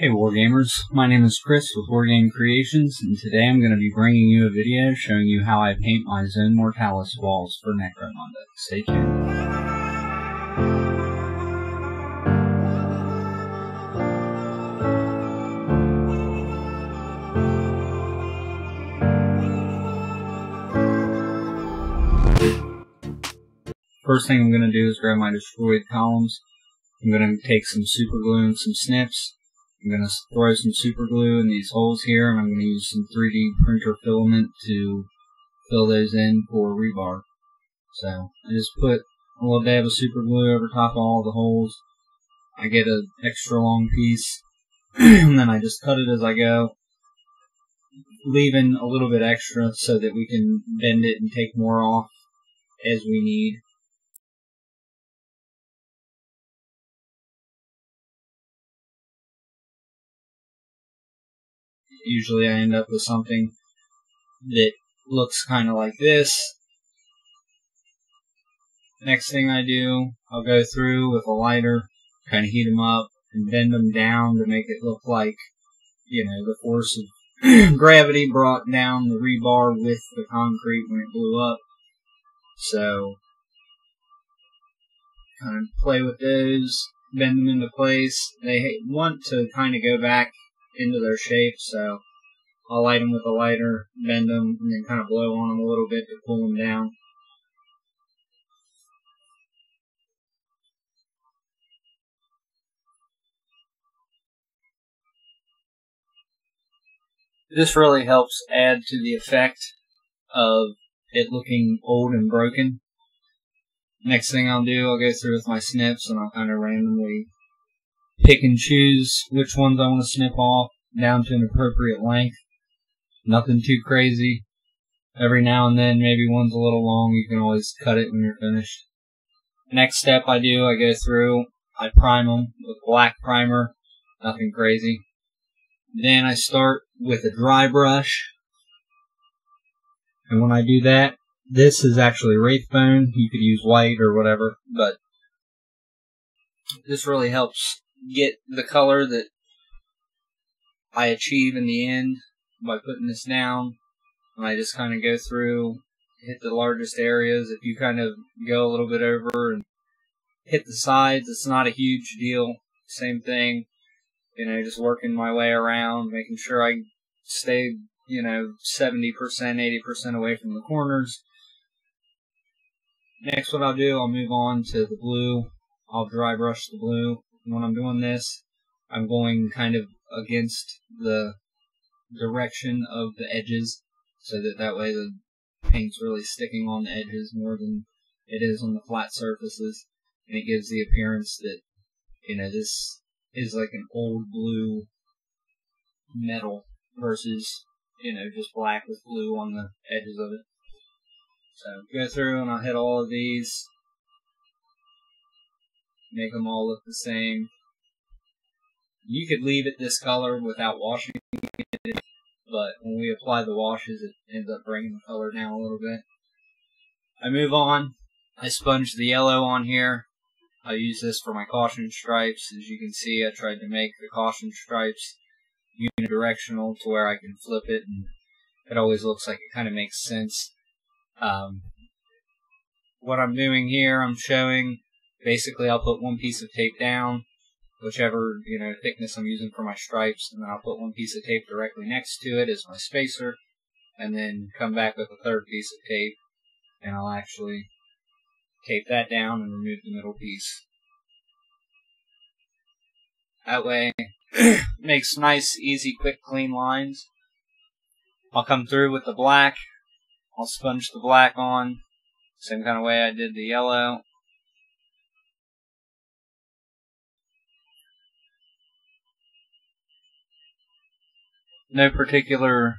Hey Wargamers, my name is Chris with Wargame Creations, and today I'm going to be bringing you a video showing you how I paint my Zone Mortalis walls for Necromunda. Stay tuned. First thing I'm going to do is grab my destroyed columns. I'm going to take some super glue and some snips. I'm going to throw some super glue in these holes here, and I'm going to use some 3D printer filament to fill those in for rebar. So I just put a little dab of super glue over top of all the holes. I get an extra long piece, and then I just cut it as I go, leaving a little bit extra so that we can bend it and take more off as we need. Usually I end up with something that looks kind of like this. Next thing I do, I'll go through with a lighter, kind of heat them up, and bend them down to make it look like, you know, the force of gravity brought down the rebar with the concrete when it blew up. So, kind of play with those, bend them into place. They want to kind of go back into their shape, so I'll light them with a lighter, bend them, and then kind of blow on them a little bit to cool them down. This really helps add to the effect of it looking old and broken. Next thing I'll do, I'll go through with my snips and I'll kind of randomly pick and choose which ones I want to snip off down to an appropriate length. Nothing too crazy. Every now and then, maybe one's a little long, you can always cut it when you're finished. Next step I do, I go through, I prime them with black primer, nothing crazy. Then I start with a dry brush. And when I do that, this is actually Wraithbone. You could use white or whatever, but this really helps get the color that I achieve in the end by putting this down. And I just kind of go through, hit the largest areas. If you kind of go a little bit over and hit the sides, it's not a huge deal. Same thing. You know, just working my way around, making sure I stay, you know, 70%, 80% away from the corners. Next, what I'll do, I'll move on to the blue. I'll dry brush the blue. When I'm doing this, I'm going kind of against the direction of the edges so that that way the paint's really sticking on the edges more than it is on the flat surfaces. And it gives the appearance that, you know, this is like an old blue metal versus, you know, just black with blue on the edges of it. So go through and I'll hit all of these. Make them all look the same. You could leave it this color without washing it, but when we apply the washes, it ends up bringing the color down a little bit. I move on. I sponge the yellow on here. I use this for my caution stripes. As you can see, I tried to make the caution stripes unidirectional to where I can flip it, and it always looks like it kind of makes sense. Um, what I'm doing here, I'm showing basically I'll put one piece of tape down, whichever you know thickness I'm using for my stripes, and then I'll put one piece of tape directly next to it as my spacer, and then come back with a third piece of tape, and I'll actually tape that down and remove the middle piece. That way, makes nice, easy, quick, clean lines. I'll come through with the black. I'll sponge the black on, same kind of way I did the yellow. No particular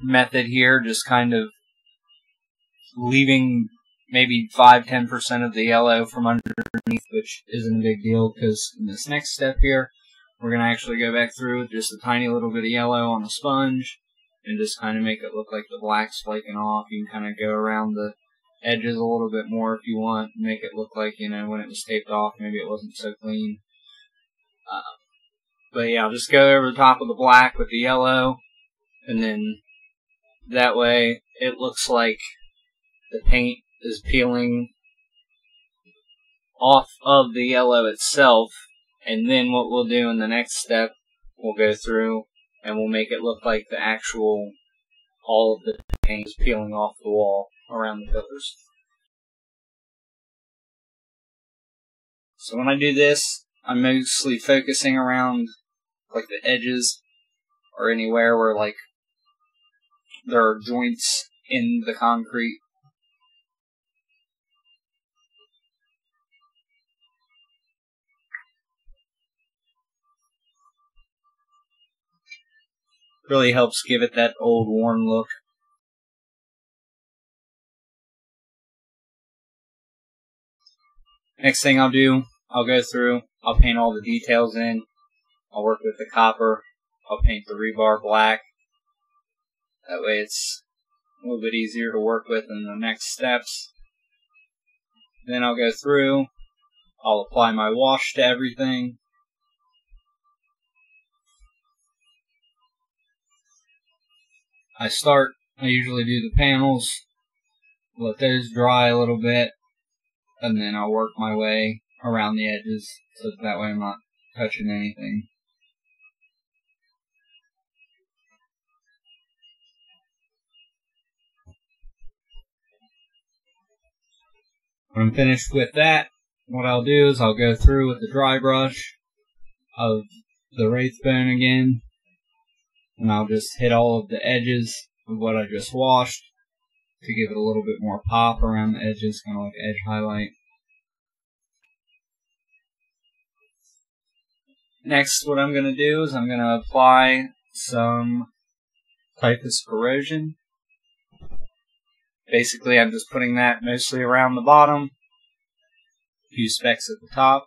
method here, just kind of leaving maybe 5 10% of the yellow from underneath, which isn't a big deal because in this next step here, we're going to actually go back through with just a tiny little bit of yellow on the sponge and just kind of make it look like the black's flaking off. You can kind of go around the edges a little bit more if you want, make it look like, you know, when it was taped off, maybe it wasn't so clean. Uh, But yeah, I'll just go over the top of the black with the yellow, and then that way it looks like the paint is peeling off of the yellow itself, and then what we'll do in the next step, we'll go through and we'll make it look like the actual, all of the paint is peeling off the wall around the pillars. So when I do this, I'm mostly focusing around like the edges or anywhere where like there are joints in the concrete. Really helps give it that old worn look. Next thing I'll do, I'll go through, I'll paint all the details in, I'll work with the copper, I'll paint the rebar black. That way it's a little bit easier to work with in the next steps. Then I'll go through, I'll apply my wash to everything. I start, I usually do the panels, let those dry a little bit, and then I'll work my way around the edges so that, way I'm not touching anything. When I'm finished with that, what I'll do is I'll go through with the dry brush of the Wraithbone again, and I'll just hit all of the edges of what I just washed to give it a little bit more pop around the edges, kind of like edge highlight. Next, what I'm going to do is I'm going to apply some typhus corrosion. Basically, I'm just putting that mostly around the bottom, a few specks at the top.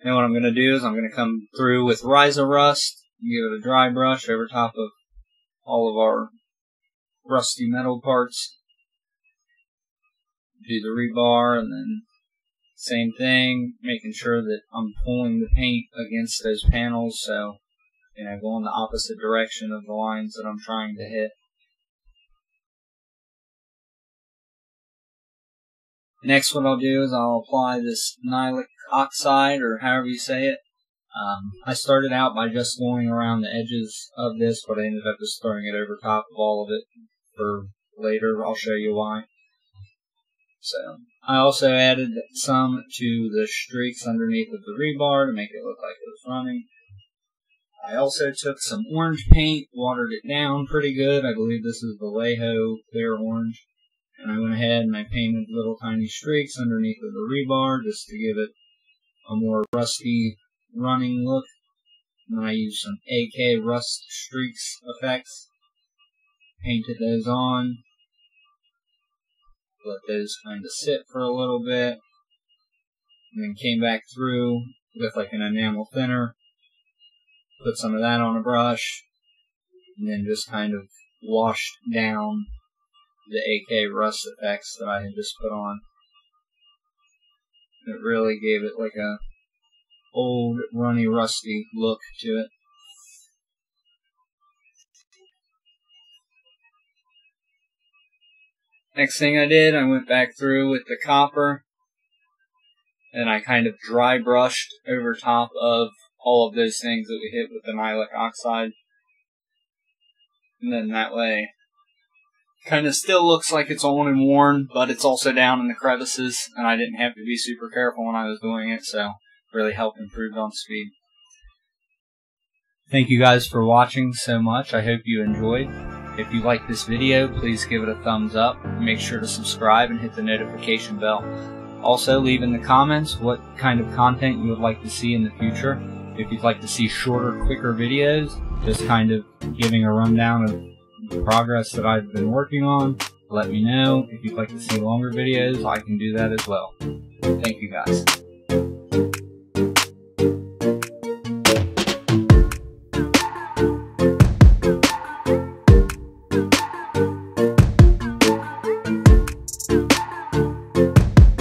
And what I'm going to do is I'm going to come through with Ryza Rust, give it a dry brush over top of all of our rusty metal parts. Do the rebar and then same thing, making sure that I'm pulling the paint against those panels so, you know, going the opposite direction of the lines that I'm trying to hit. Next what I'll do is I'll apply this nylon oxide or however you say it um, I started out by just going around the edges of this, but I ended up just throwing it over top of all of it for later. I'll show you why. So, I also added some to the streaks underneath of the rebar to make it look like it was running. I also took some orange paint, watered it down pretty good. I believe this is the Vallejo clear orange. And I went ahead and I painted little tiny streaks underneath of the rebar just to give it a more rusty running look. And I used some AK Rust Streaks effects. Painted those on. Let those kind of sit for a little bit. And then came back through with like an enamel thinner. Put some of that on a brush. And then just kind of washed down the AK Rust effects that I had just put on. It really gave it like a old, runny, rusty look to it. Next thing I did, I went back through with the copper and I kind of dry brushed over top of all of those things that we hit with the nylon oxide. And then that way, kind of still looks like it's on and worn, but it's also down in the crevices, and I didn't have to be super careful when I was doing it, so really helped improve on speed. Thank you guys for watching so much. I hope you enjoyed. If you like this video, please give it a thumbs up. Make sure to subscribe and hit the notification bell. Also, leave in the comments what kind of content you would like to see in the future. If you'd like to see shorter, quicker videos, just kind of giving a rundown of the progress that I've been working on, let me know. If you'd like to see longer videos, I can do that as well. Thank you guys.